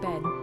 bed.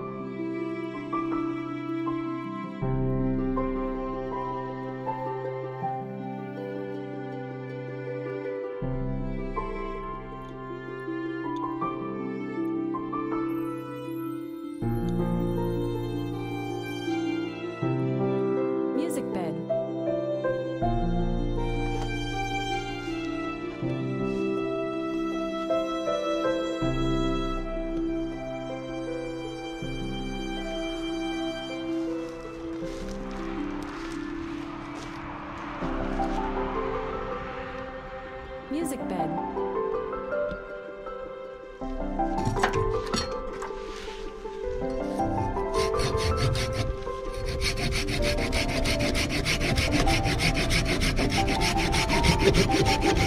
Ha ha ha ha ha!